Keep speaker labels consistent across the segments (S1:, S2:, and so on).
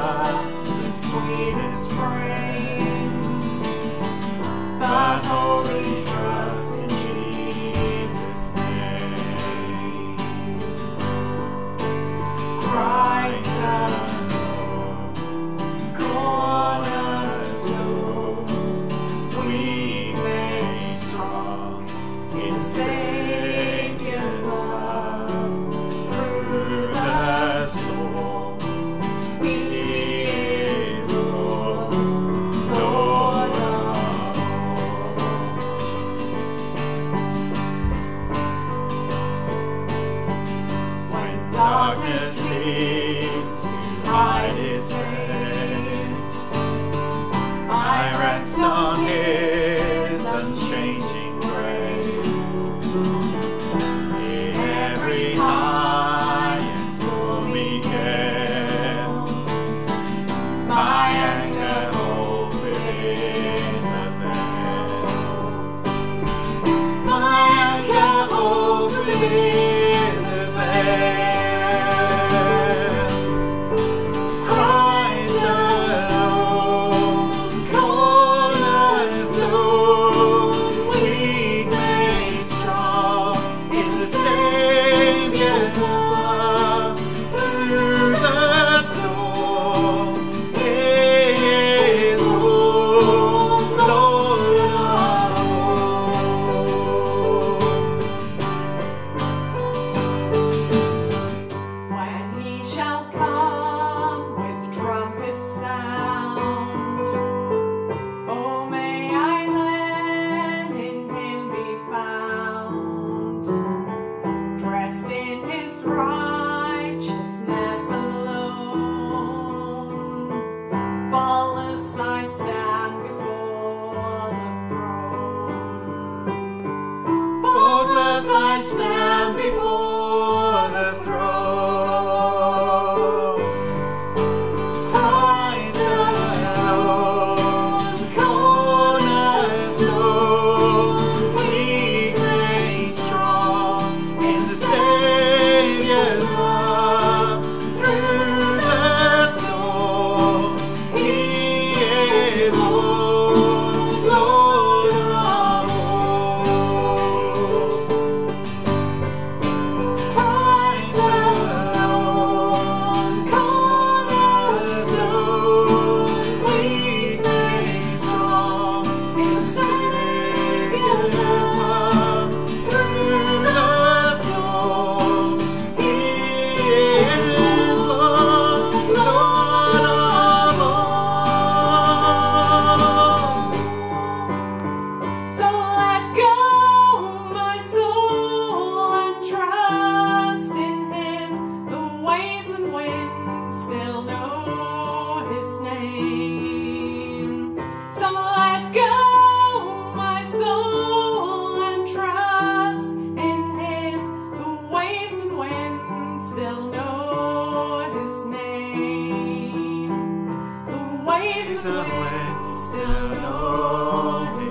S1: that's
S2: the sweetest spring. But only darkness seems ways of whence know me.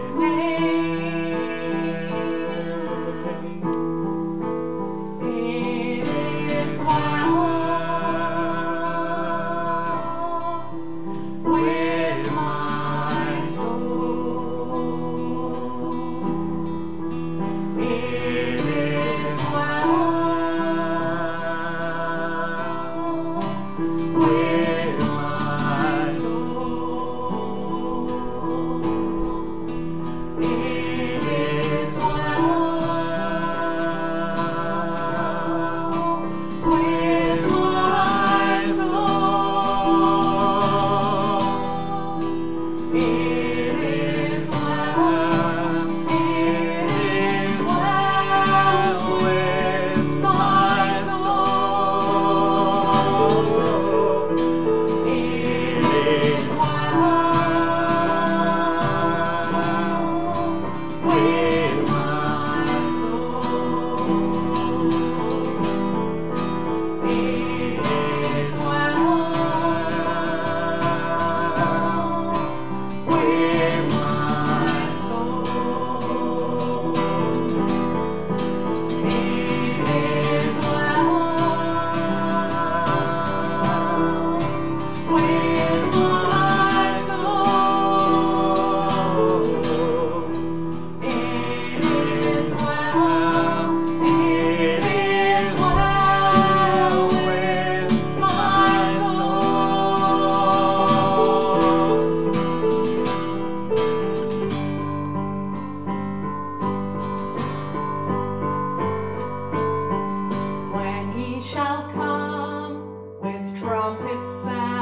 S2: trumpets sound.